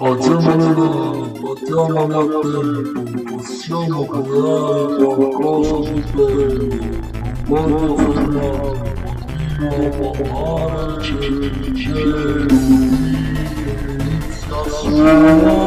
마지막에는 마티아말라테 시험을 보내야 바꿔주는데 엄마도 설마 어디로 말해 주는지 우리 사수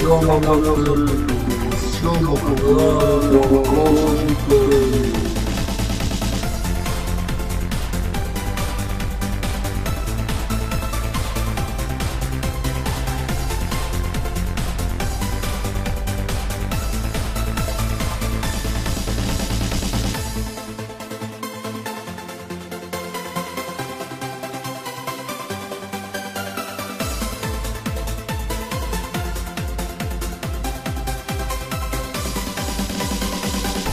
Llama a la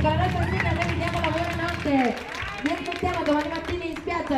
con la nostra sigla noi vi la buonanotte. Ne aspettiamo domani mattina in spiaggia.